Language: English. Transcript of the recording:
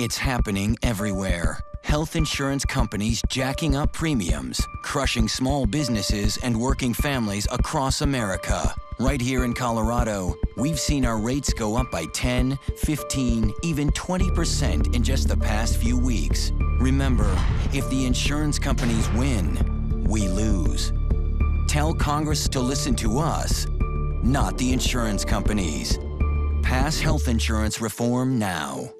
It's happening everywhere. Health insurance companies jacking up premiums, crushing small businesses and working families across America. Right here in Colorado, we've seen our rates go up by 10, 15, even 20% in just the past few weeks. Remember, if the insurance companies win, we lose. Tell Congress to listen to us, not the insurance companies. Pass health insurance reform now.